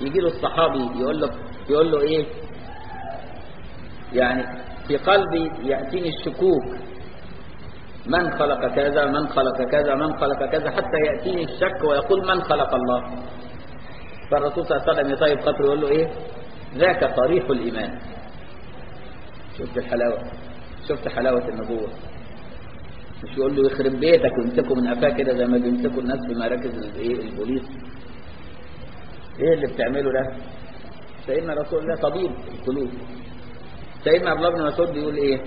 يجي له الصحابي يقول له يقول له إيه؟ يعني في قلبي يأتيني الشكوك. من خلق كذا من خلق كذا من خلق كذا حتى يأتيني الشك ويقول من خلق الله. فالرسول صلى الله عليه وسلم يطيب خاطره يقول له إيه؟ ذاك طريق الإيمان. شفت الحلاوة؟ شفت حلاوة النبوة؟ مش يقول له يخرب بيتك ويمسكوا من قفاه كده زي ما بيمسكوا الناس في مراكز الإيه؟ البوليس. إيه اللي بتعمله ده؟ سيدنا رسول الله طبيب القلوب. سيدنا عبد الله بن مسعود بيقول إيه؟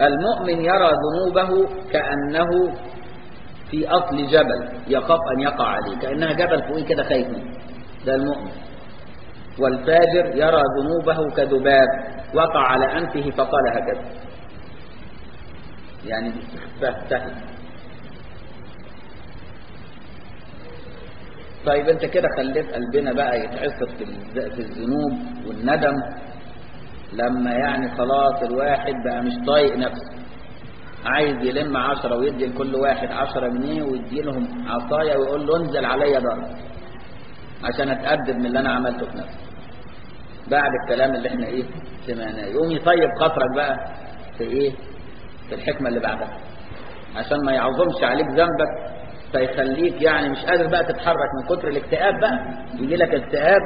المؤمن يرى ذنوبه كأنه في أصل جبل يخاف أن يقع عليه كأنها جبل فوقيه كده خايف منه. ده المؤمن. والفاجر يرى ذنوبه كذباب وقع على أنفه فقال هكذا. يعني باستخفاف طيب انت كده خليت قلبنا بقى يتعصر في الذنوب والندم لما يعني خلاص الواحد بقى مش طايق نفسه. عايز يلم عشرة ويدي لكل واحد عشرة جنيه ويدي لهم عصاية ويقول له انزل عليا ضرب عشان اتأدب من اللي أنا عملته في نفسي. بعد الكلام اللي إحنا إيه سمعناه. يقوم يطيب خاطرك بقى في إيه في الحكمة اللي بعدها. عشان ما يعظمش عليك ذنبك فيخليك يعني مش قادر بقى تتحرك من كتر الاكتئاب بقى. يجي لك اكتئاب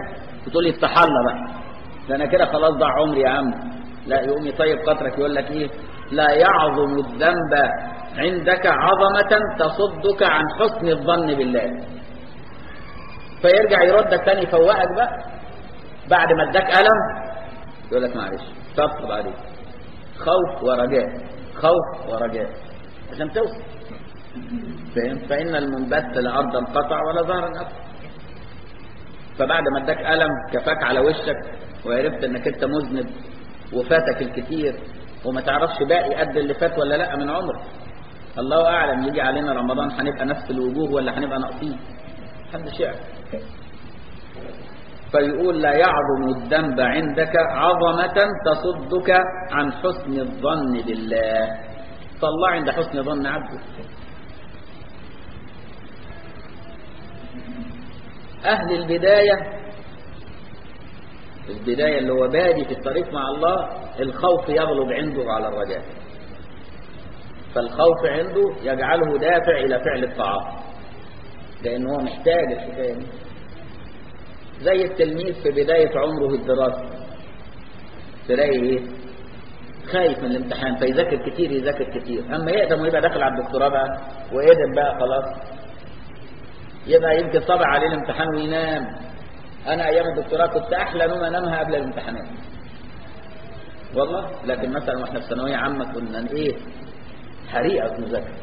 وتقول لي افتح بقى. ده أنا كده خلاص ضاع عمري يا عم. لا يقوم يطيب خاطرك يقول لك إيه؟ لا يعظم الذنب عندك عظمة تصدك عن حسن الظن بالله. فيرجع يردك تاني يفوقك بقى. بعد ما اداك ألم يقول لك معلش طبطب عليك. خوف ورجاء خوف ورجاء. عشان توصل. فاهم؟ فإن المنبت لأرض انقطع ولا ظهر أكثر فبعد ما اداك ألم كفاك على وشك وعرفت إنك أنت مذنب وفاتك الكثير وما تعرفش باقي قد اللي فات ولا لأ من عمرك الله أعلم يجي علينا رمضان هنبقى نفس الوجوه ولا هنبقى ناقصين محدش يعرف فيقول لا يعظم الذنب عندك عظمة تصدك عن حسن الظن بالله. فالله عند حسن ظن عبده. أهل البداية البداية اللي هو بادي في الطريق مع الله الخوف يغلب عنده على الرجاء. فالخوف عنده يجعله دافع إلى فعل الطاعات لأنه هو محتاج الحكاية دي. زي التلميذ في بداية عمره الدراسي تلاقي إيه؟ خايف من الامتحان فيذاكر كتير يذاكر كتير. أما يقدم ويبقى داخل على الدكتوراه بقى ويقدم بقى خلاص يبقى يمكن طبع عليه الامتحان وينام. أنا أيام الدكتوراه كنت أحلى نوم أنامها قبل الامتحانات. والله لكن مثلا وإحنا في ثانوية عامة كنا إيه؟ حريقة مذاكرة.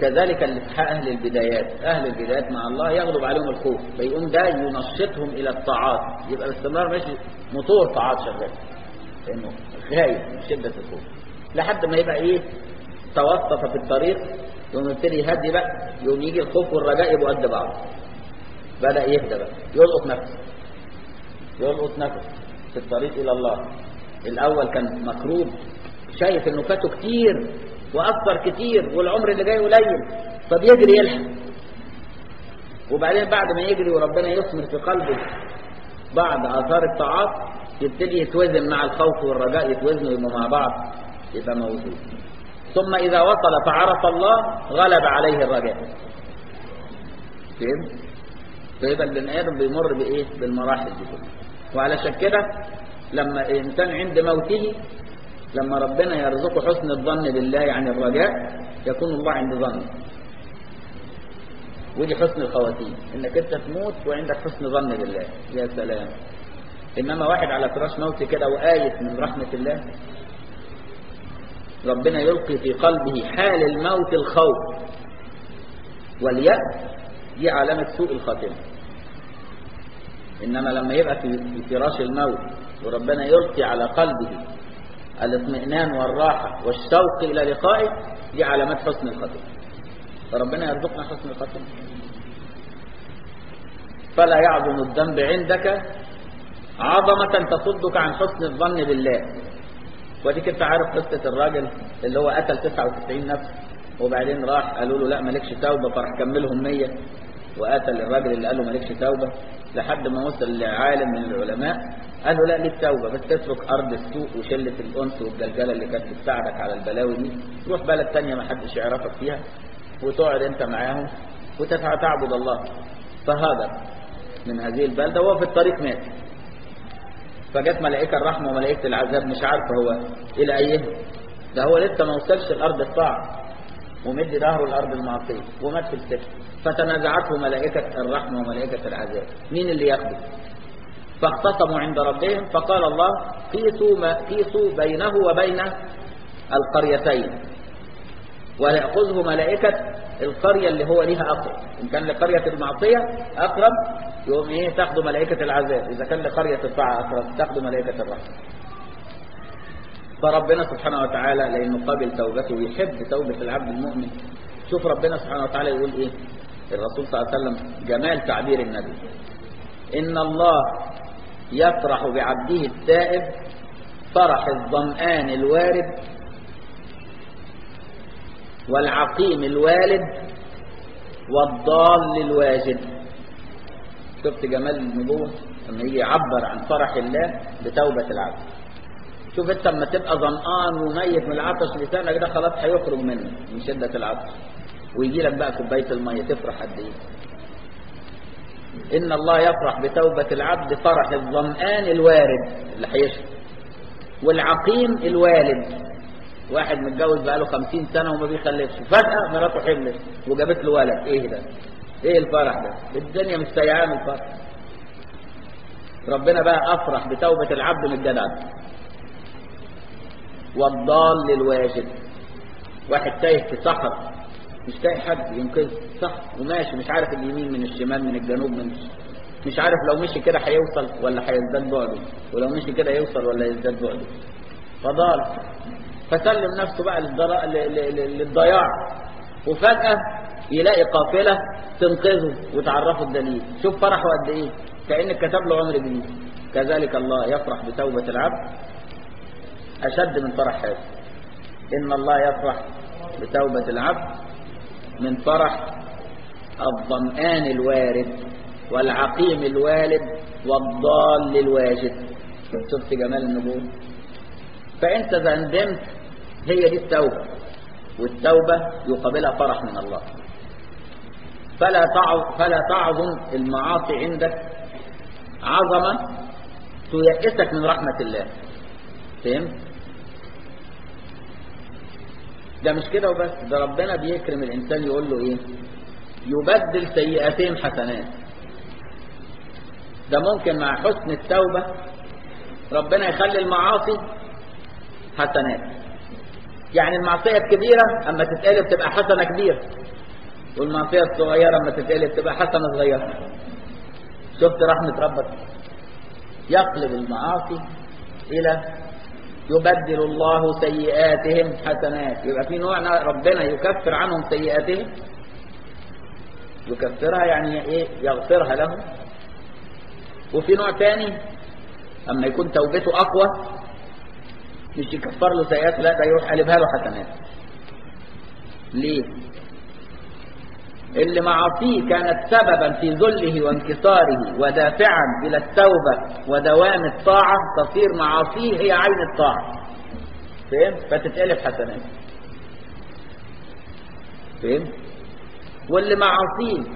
كذلك أهل البدايات. أهل البدايات مع الله يغلب عليهم الخوف فيقوم ده ينشطهم إلى الطاعات. يبقى باستمرار ماشي موتور طاعات شغال. لأنه خايف من شدة الخوف. لحد ما يبقى إيه؟ توسط في الطريق يقوم يبتدي يهدي بقى يقوم يجي الخوف والرجاء يبقوا قد بعض. بدأ يهدى بقى يلقط نفسه. يلقط نفسه في الطريق إلى الله. الأول كان مكروب شايف إنه فاته كتير وأثر كتير والعمر اللي جاي قليل فبيجري يلحق. وبعدين بعد ما يجري وربنا يثمر في قلبه بعد آثار الطاعات يبتدي يتوزن مع الخوف والرجاء يتوزنوا يبقوا مع بعض يبقى موجود. ثم إذا وصل فعرف الله غلب عليه الرجاء. فهمت؟ فيبقى البني آدم بيمر بإيه؟ بالمراحل دي كلها. وعلشان كده لما الإنسان عند موته لما ربنا يرزقه حسن الظن بالله يعني الرجاء يكون الله عند ظنه. ودي حسن الخواتيم. إنك أنت تموت وعندك حسن ظن بالله. يا سلام. إنما واحد على فراش موت كده وآيس من رحمة الله ربنا يلقي في قلبه حال الموت الخوف واليأس دي علامة سوء الخاتمة إنما لما يبقى في فراش الموت وربنا يلقي على قلبه الاطمئنان والراحة والشوق إلى لقائه دي علامات حسن الخاتمة فربنا يرزقنا حسن الخاتمة فلا يعظم الذنب عندك عظمة تصدك عن حسن الظن بالله. وديك انت عارف قصة الراجل اللي هو قتل 99 نفس وبعدين راح قالوا له لا مالكش توبة فراح كملهم مية وقتل الراجل اللي قال له مالكش توبة. لحد ما وصل لعالم من العلماء قال له لا ليك توبة بس تترك أرض السوء وشلة الأنس والجلجلة اللي كانت بتساعدك على البلاوي دي. تروح بلد تانية ما حدش يعرفك فيها وتقعد أنت معاهم وتعبد الله. فهاجر من هذه البلدة وهو في الطريق مات. فجت ملائكة الرحمة وملائكة العذاب مش عارفة هو إلى أيهم ده هو لسه ما وصلش الأرض الطاعة ومدي ظهره الأرض المعصية ومات في السجن. فتنازعته ملائكة الرحمة وملائكة العذاب. مين اللي ياخده؟ فاختصموا عند ربهم فقال الله قيسوا, ما قيسوا بينه وبين القريتين. ويأخذه ملائكة القرية اللي هو ليها أقرب. إن كان لقرية المعصية أقرب يقوم إيه؟ تاخده ملائكة العذاب. إذا كان لقرية الطاعة أقرب تاخده ملائكة الرحمة. فربنا سبحانه وتعالى لأنه قبل توبته ويحب توبة العبد المؤمن. شوف ربنا سبحانه وتعالى يقول إيه؟ الرسول صلى الله عليه وسلم جمال تعبير النبي. إن الله يفرح بعبده التائب فرح الظمآن الوارد والعقيم الوالد والضال الواجد. شفت جمال النبوة؟ لما يجي يعبر عن فرح الله بتوبة العبد. شوف انت لما تبقى ظمآن وميت من العطش لسانك ده خلاص هيخرج منه من شدة العطش. ويجي لك بقى كوباية المية تفرح قد إيه؟ إن الله يفرح بتوبة العبد فرح الظمآن الوارد اللي هيشرب والعقيم الوالد. واحد متجوز بقاله خمسين سنة وما بيخلفش. فجأة مراته حملت وجابت له ولد. إيه ده؟ إيه الفرح ده؟ الدنيا مش سيئة من الفرح. ربنا بقى أفرح بتوبة العبد من الجدع. والضال للواجد واحد تايه في صحراء مش لاقي حد ينقذه صح وماشي مش عارف اليمين من الشمال من الجنوب من مش عارف لو مشي كده هيوصل ولا هيزداد بعده ولو مشي كده يوصل ولا يزداد بعده. فضال. فسلم نفسه بقى للضياع. وفجأة يلاقي قافلة تنقذه وتعرفه الدليل شوف فرحه قد إيه؟ كأنك كتب له عمر جديد كذلك الله يفرح بتوبة العبد أشد من فرح هذا إن الله يفرح بتوبة العبد من فرح الظمآن الوارد والعقيم الوالد والضال الواجد. شفت جمال النبوة. فأنت إذا ندمت هي دي التوبة. والتوبة يقابلها فرح من الله. فلا فلا تعظم المعاصي عندك. عظمة تيأسك من رحمة الله. فهمت؟ ده مش كده وبس ده ربنا بيكرم الإنسان يقول له إيه؟ يبدل سيئتين حسنات. ده ممكن مع حسن التوبة ربنا يخلي المعاصي حسنات. يعني المعصية الكبيرة أما تتقلب تبقى حسنة كبيرة. والمعصية الصغيرة أما تتقلب تبقى حسنة صغيرة. شفت رحمة ربك؟ يقلب المعاصي إلى يبدل الله سيئاتهم حسنات. يبقى في نوع ربنا يكفر عنهم سيئاتهم. يكفرها يعني إيه؟ يغفرها لهم. وفي نوع تاني أما يكون توبته أقوى مش يكفر له سيئات لا ده يروح قلبها له حسنات ليه؟ اللي معاصيه كانت سببا في ذله وانكساره ودافعا إلى التوبة ودوام الطاعة تصير معاصيه هي عين الطاعة. فهم؟ فتتقلب حسنات فهم؟ واللي معاصيه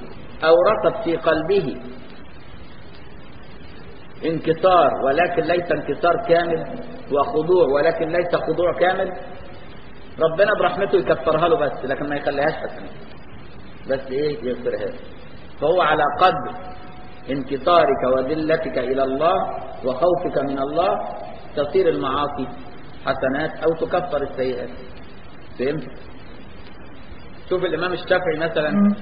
أورثت في قلبه انكسار ولكن ليس انكسار كامل. وخضوع ولكن ليس خضوع كامل. ربنا برحمته يكفرها له بس لكن ما يخليهاش حسنات بس إيه؟ يغفرها فهو على قدر انكسارك وذلتك إلى الله وخوفك من الله تصير المعاصي حسنات أو تكفر السيئات. فهمت؟ شوف الإمام الشافعي مثلا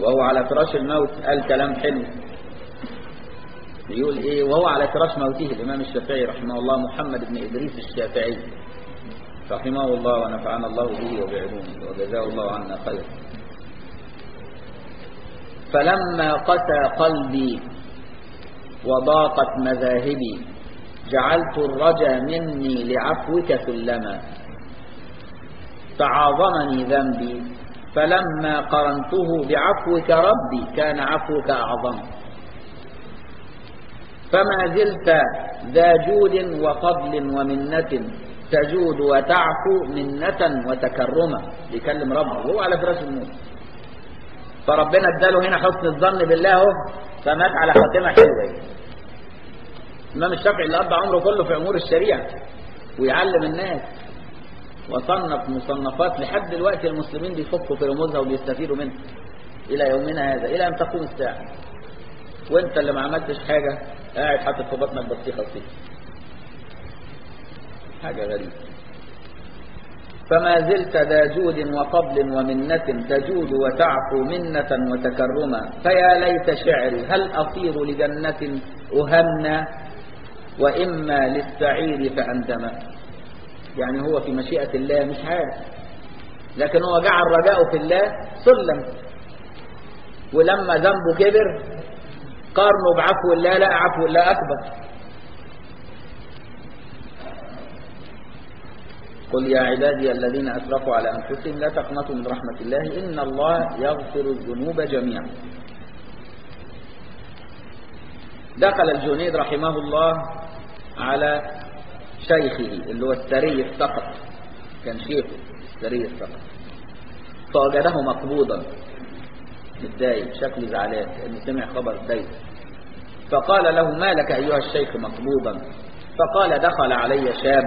وهو على فراش الموت قال كلام حلو. يقول إيه وهو على فراش موته الإمام الشافعي رحمه الله محمد بن إدريس الشافعي. رحمه الله ونفعنا الله به وبعلومه وجزاه الله عنا خير. فلما قسى قلبي وضاقت مذاهبي جعلت الرجا مني لعفوك سلما فعاظمني ذنبي فلما قرنته بعفوك ربي كان عفوك أعظم. فما زلت ذا جود وفضل ومنة تجود وتعفو منة وتكرما. بيكلم ربه وهو على فراش الموت فربنا اداله هنا حسن الظن بالله أهو فمات على خاتمة حلوة. الامام الشافعي اللي قضى عمره كله في أمور الشريعة ويعلم الناس. وصنف مصنفات لحد دلوقتي المسلمين بيفكوا في رموزها وبيستفيدوا منها. إلى يومنا هذا إلى أن تقوم الساعة. وأنت اللي ما عملتش حاجة؟ قاعد حاطط في بطنك بطيخه وسيخ حاجة غريبة. فما زلت ذا جود وفضل ومنة تجود وتعفو منة وتكرما. فيا ليت شعري هل أصير لجنة أهنى وإما للسعير فأندما يعني هو في مشيئة الله مش عارف. لكن هو جعل رجاءه في الله سلم ولما ذنبه كبر قارنه بعفو الله لا عفو الله أكبر. قل يا عبادي الذين أسرفوا على أنفسهم لا تقنطوا من رحمة الله إن الله يغفر الذنوب جميعا. دخل الجنيد رحمه الله على شيخه اللي هو السري السقط. كان شيخه السري السقط. فوجده مقبوضا. متضايق شكله زعلان لأنه سمع خبر ضيق فقال له ما لك أيها الشيخ مقبوضا فقال دخل علي شاب.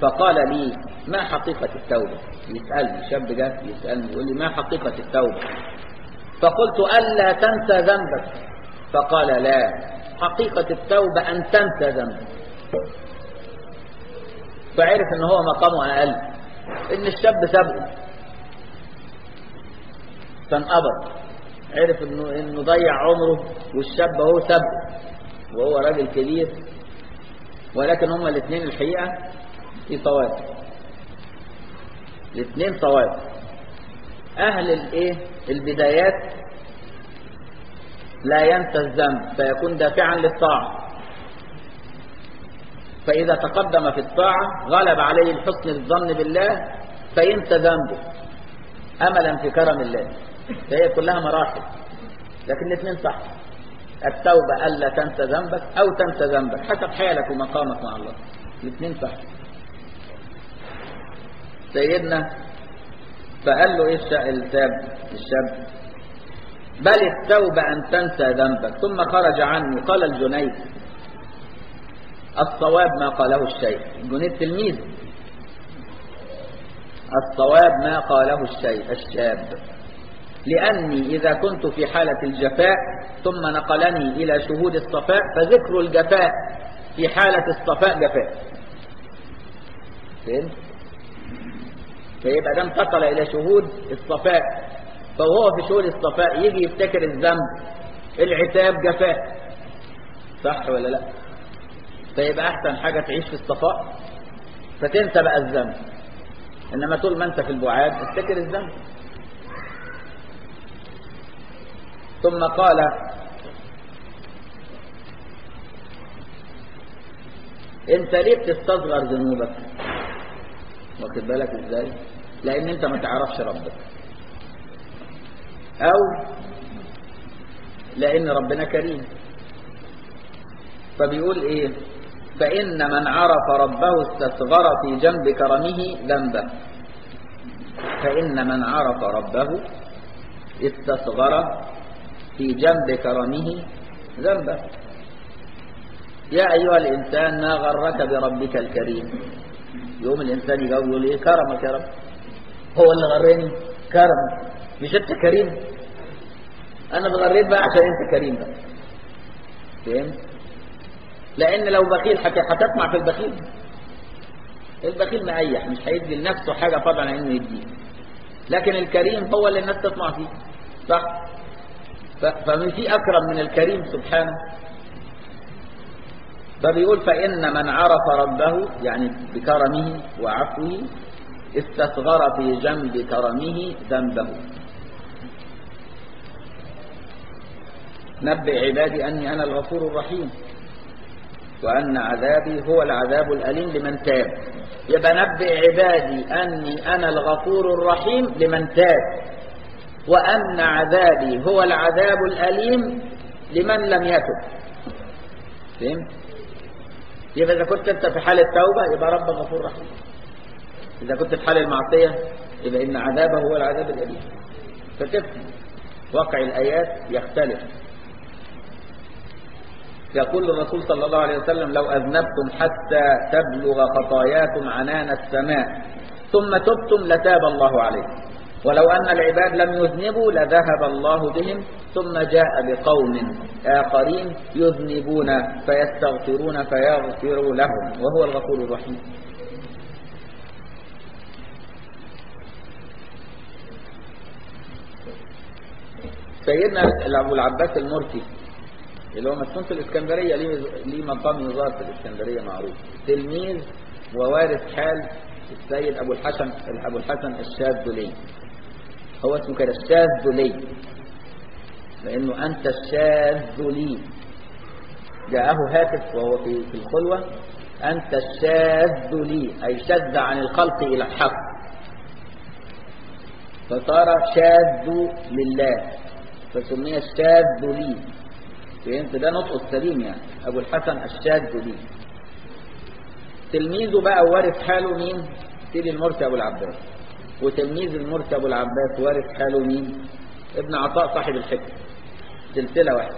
فقال لي ما حقيقة التوبة؟ يسألني شاب جاء يسألني يقول لي ما حقيقة التوبة؟ فقلت ألا تنسى ذنبك؟ فقال لا. حقيقة التوبة أن تنسى ذنبك. فعرف إن هو مقامه أقل إن الشاب سبقه فانقبض عرف انه انه ضيع عمره والشاب هو سبقه وهو راجل كبير ولكن هما الاثنين الحقيقة في صواب الاثنين صواب أهل الإيه؟ البدايات لا ينسى الذنب فيكون دافعا للطاعة. فإذا تقدم في الطاعة غلب عليه الحسن الظن بالله فينسى ذنبه. املا في كرم الله. فهي كلها مراحل لكن الاثنين صح. التوبة ألا تنسى ذنبك أو تنسى ذنبك حسب حالك ومقامك مع الله. الاثنين صح. سيدنا فقال له إيه الشاب؟ الشاب بل التوبة أن تنسى ذنبك. ثم خرج عني قال الجنيد الصواب ما قاله الشيخ. الجنيد تلميذ. الصواب ما قاله الشيخ الشاب. لأني إذا كنت في حالة الجفاء ثم نقلني إلى شهود الصفاء فذكر الجفاء في حالة الصفاء جفاء. فهمت؟ فيبقى ده انتقل إلى شهود الصفاء. فهو في شهود الصفاء يجي يفتكر الذنب. العتاب جفاء. صح ولا لا؟ فيبقى أحسن حاجة تعيش في الصفاء. فتنسى بقى الذنب. إنما طول ما أنت في البعاد افتكر الذنب. ثم قال انت ليه بتستصغر ذنوبك. واخد بالك إزاي؟ لأن أنت ما تعرفش ربك. أو لأن ربنا كريم. فبيقول إيه؟ فإن من عرف ربه استصغر في جنب كرمه ذنبه فإن من عرف ربه استصغر في جنب كرمه ذنبه. يا أيها الإنسان ما غرك بربك الكريم؟ يوم الإنسان يجاوب يقول إيه كرمك يا رب هو اللي غرني؟ كرم. مش أنت كريم؟ أنا اتغريت بقى عشان أنت كريم بقى. فهمت؟ لأن لو بخيل هتطمع في البخيل. البخيل مأيح مش هيدي لنفسه حاجة طبعا إنه يديه. لكن الكريم هو اللي الناس تطمع فيه. صح؟ فمن في أكرم من الكريم سبحانه. فبيقول فإن من عرف ربه يعني بكرمه وعفوه استصغر في جنب كرمه ذنبه. نبئ عبادي أني أنا الغفور الرحيم وأن عذابي هو العذاب الأليم لمن تاب. يبقى نبئ عبادي أني أنا الغفور الرحيم لمن تاب. وأن عذابي هو العذاب الأليم لمن لم يتب. فهمت؟ يبقى إذا كنت أنت في حال التوبة؟ يبقى رب غفور رحيم. إذا كنت في حال المعصية يبقى إن عذابه هو العذاب الأليم. فتفهم واقع الآيات يختلف. يقول الرسول صلى الله عليه وسلم لو أذنبتم حتى تبلغ خطاياكم عنان السماء ثم تبتم لتاب الله عليكم. ولو أن العباد لم يذنبوا لذهب الله بهم ثم جاء بقوم آخرين يذنبون فيستغفرون فيغفر لهم وهو الغفور الرحيم. سيدنا أبو العباس المرسي اللي هو مسكون في الإسكندرية ليه مقام يزار في الإسكندرية معروف. تلميذ ووارث حال السيد أبو الحسن أبو الحسن الشاذلي. هو اسمه كده الشاذلي لأنه أنت الشاذلي جاءه هاتف وهو في في الخلوة أنت الشاذلي أي شذ عن الخلق إلى الحق. فصار شاذ لله. فسمي الشاذلي فهمت؟ ده نطق السليم يعني. أبو الحسن الشاذلي تلميذه بقى وارث حاله مين؟ سيدي المرسي أبو العباس. وتلميذ المرسي أبو العباس وارث حاله مين؟ ابن عطاء صاحب الحكم سلسلة واحدة.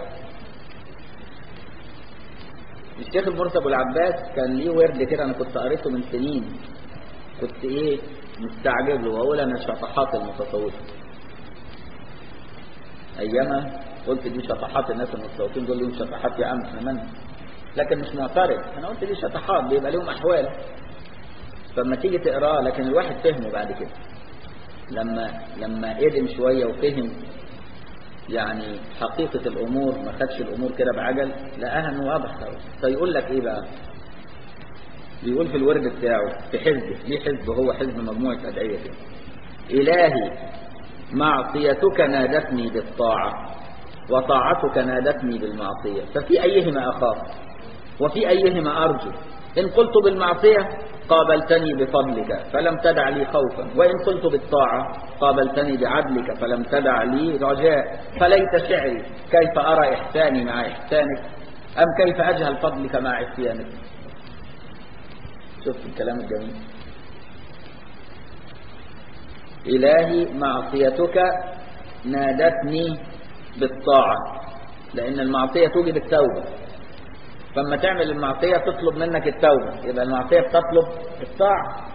الشيخ المرسي أبو العباس كان ليه ورد كده أنا كنت قريته من سنين. كنت إيه؟ مستعجب له وأقول أنا شطحات المتصوفة أيامها قلت دي شطحات الناس المتصوفين دول لهم شطحات يا عم إحنا من؟ لكن مش معترض. أنا قلت دي شطحات بيبقى لهم أحوال. فلما تيجي تقراه لكن الواحد فهمه بعد كده. لما لما قدم شوية وفهم يعني حقيقة الأمور ما خدش الأمور كده بعجل لقاها إنه واضح قوي فيقول لك إيه بقى؟ بيقول في الورد بتاعه في حزبه ليه حزب هو حزب مجموعة أدعية كده. إلهي معصيتك نادتني بالطاعة وطاعتك نادتني بالمعصية. ففي أيهما أخاف؟ وفي أيهما أرجو؟ إن قلت بالمعصية قابلتني بفضلك فلم تدع لي خوفا. وإن قلت بالطاعة قابلتني بعدلك فلم تدع لي رجاء. فليت شعري كيف أرى إحساني مع إحسانك؟ أم كيف أجهل فضلك مع عصيانك شفت الكلام الجميل. إلهي معصيتك نادتني بالطاعة لأن المعصية توجب التوبة. فلما تعمل المعصية تطلب منك التوبة. يبقى المعصية بتطلب الطاعة.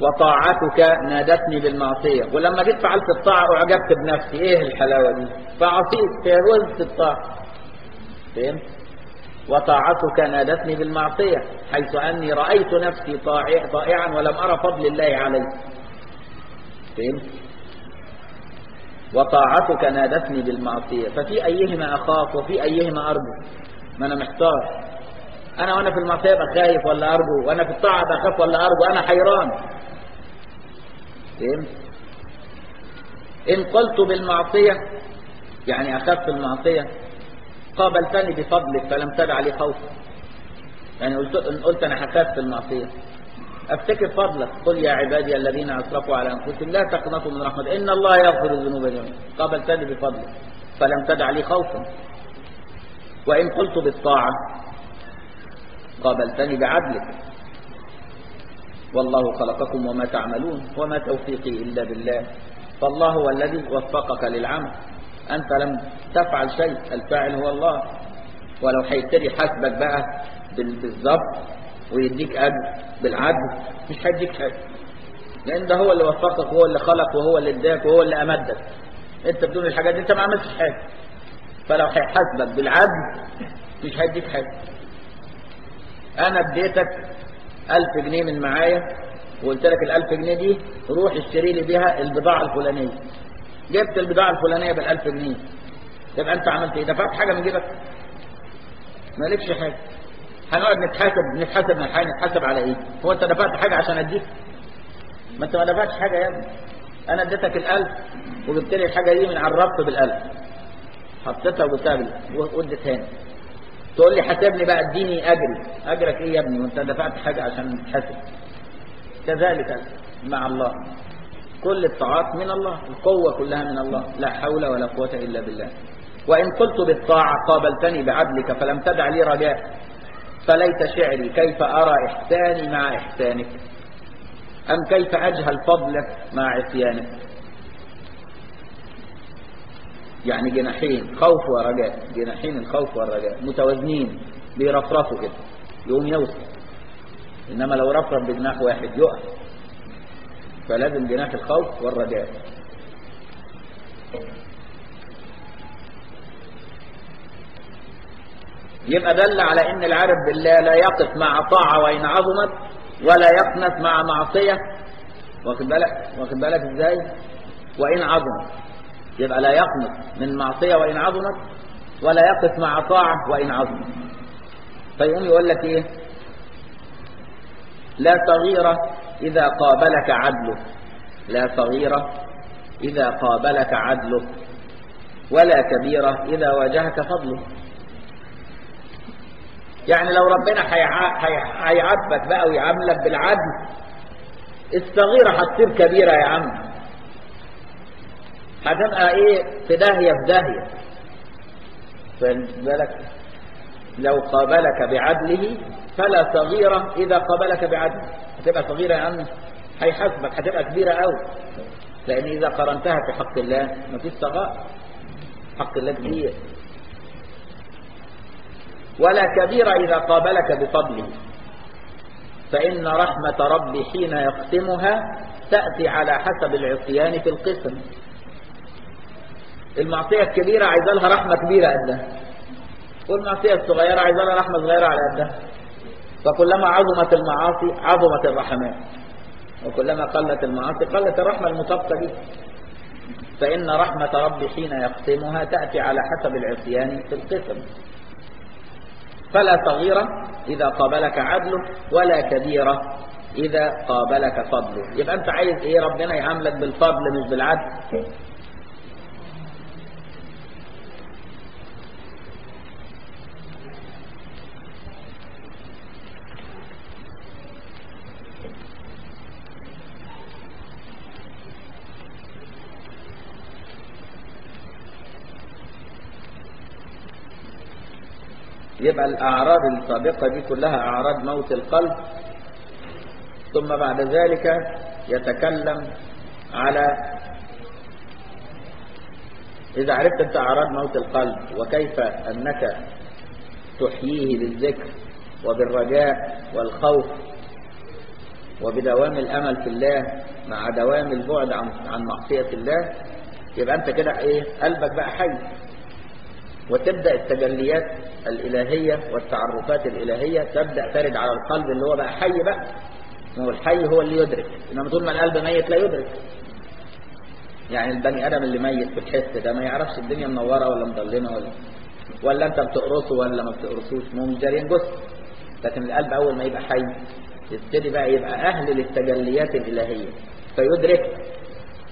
وطاعتك نادتني بالمعصية. ولما جيت فعلت الطاعة أعجبت بنفسي. إيه الحلاوة دي؟ فعصيت فوزت الطاعة. فهمت؟ وطاعتك نادتني بالمعصية حيث أني رأيت نفسي طائعا ولم أرى فضل الله علي. فهمت؟ وطاعتك نادتني بالمعصية. ففي أيهما أخاف وفي أيهما أرجو. ما أنا محتار. أنا وأنا في المعصية بخايف ولا أرجو. وأنا في الطاعة بخاف ولا أرجو. أنا حيران. فهمت؟ إن قلت بالمعصية يعني في المعصية قابلتني بفضلك فلم تدع لي خوفا يعني قلت, إن قلت أنا هخاف في المعصية. أفتكر فضلك. قل يا عبادي الذين أسرفوا على أنفسهم لا تقنطوا من رحمة. إن الله يغفر الذنوب جميعا. قابلتني بفضلك. فلم تدع لي خوفا. وإن قلت بالطاعة قابلتني بعدلك. والله خلقكم وما تعملون وما توفيقي إلا بالله. فالله هو الذي وفقك للعمل. أنت لم تفعل شيء الفاعل هو الله. ولو هيبتدي حسبك بقى بالظبط ويديك أجر بالعدل. مش هيديك حاجة. لأن ده هو اللي وفقك وهو اللي خلق وهو اللي إداك وهو اللي أمدك. أنت بدون الحاجات دي أنت ما عملتش حاجة. فلو هيحاسبك بالعدل مش هيديك حاجة. أنا اديتك ألف جنيه من معايا وقلت لك الألف جنيه دي روح اشتري لي بيها البضاعة الفلانية. جبت البضاعة الفلانية بالألف جنيه. يبقى أنت عملت إيه؟ دفعت حاجة من جيبك؟ مالكش حاجة. هنقعد نتحاسب نتحاسب من حاجة نتحاسب على إيه؟ هو أنت دفعت حاجة عشان أديك؟ ما أنت ما دفعتش حاجة يا ابني. أنا اديتك الألف وجبت لي الحاجة دي من على الربط بالألف. حطيتها وجبتها واديتها لي تقول لي حاسبني بقى اديني أجري. أجرك إيه يا ابني؟ وأنت دفعت حاجة عشان تحاسب. كذلك مع الله. كل الطاعات من الله. القوة كلها من الله. لا حول ولا قوة إلا بالله. وإن قلت بالطاعة قابلتني بعدلك فلم تدع لي رجاء. فليت شعري كيف أرى إحساني مع إحسانك؟ أم كيف أجهل فضلك مع عصيانك؟ يعني جناحين خوف ورجاء جناحين الخوف والرجاء متوازنين بيرفرفوا كده يقوم يوصل. إنما لو رفرف بجناح واحد يقع فلازم جناح الخوف والرجاء. يبقى دل على إن العارف بالله لا يقف مع طاعة وإن عظمت ولا يقنت مع معصية. واخد بالك؟ واخد بالك إزاي؟ وإن عظمت يبقى لا يقنط من معصية وإن عظمت ولا يقف مع طاعة وإن عظمت فيقوم يقول لك إيه؟ لا صغيرة إذا قابلك عدله. لا صغيرة إذا قابلك عدله. ولا كبيرة إذا واجهك فضله. يعني لو ربنا هيعاتبك بقى ويعاملك بالعدل الصغيرة هتصير كبيرة يا عم. هتبقى إيه في داهية في داهية. بالك لو قابلك بعدله فلا صغيرة إذا قابلك بعدله هتبقى صغيرة يا عم. هيحاسبك هتبقى كبيرة قوي لأن إذا قرنتها في حق الله مفيش صغاء حق الله كبير. ولا كبيرة إذا قابلك بفضله. فإن رحمة ربي حين يقسمها تأتي على حسب العصيان في القسم. المعصية الكبيرة عايزة لها رحمة كبيرة قدها والمعصية الصغيرة عايزة لها رحمة صغيرة على قدها فكلما عظمت المعاصي عظمت الرحمات وكلما قلت المعاصي قلت الرحمة المطابقة دي. فإن رحمة ربي حين يقسمها تأتي على حسب العصيان في القسم. فلا صغيرة إذا قابلك عدله ولا كبيرة إذا قابلك فضله يبقى أنت عايز إيه ربنا يعاملك بالفضل مش بالعدل؟ يبقى الأعراض السابقة دي كلها أعراض موت القلب. ثم بعد ذلك يتكلم على إذا عرفت أنت أعراض موت القلب وكيف أنك تحييه بالذكر وبالرجاء والخوف وبدوام الأمل في الله مع دوام البعد عن عن معصية الله يبقى أنت كده إيه؟ قلبك بقى حي. وتبدأ التجليات الإلهية والتعرفات الإلهية تبدأ ترد على القلب اللي هو بقى حي بقى. هو الحي هو اللي يدرك. إنما طول ما القلب ميت لا يدرك. يعني البني آدم اللي ميت في الحس ده ما يعرفش الدنيا منورة ولا مظلمة ولا ولا أنت بتقرصه ولا ما بتقرصوش. مش جارين جثة لكن القلب أول ما يبقى حي يبتدي بقى يبقى أهل للتجليات الإلهية. فيدرك.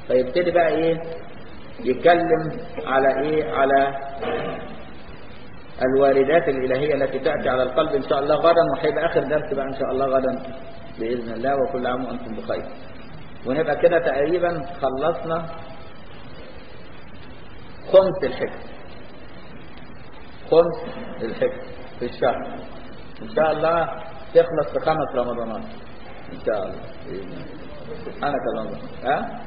فيبتدي بقى إيه؟ يتكلم على إيه؟ على الواردات الإلهية التي تأتي على القلب إن شاء الله غدا وهيبقى آخر درس بقى إن شاء الله غدا بإذن الله. وكل عام وأنتم بخير. ونبقى كده تقريبا خلصنا خمس الحكم خمس الحكم في الشهر. إن شاء الله تخلص في خمس رمضانات. إن شاء الله سبحانك اللهم ها؟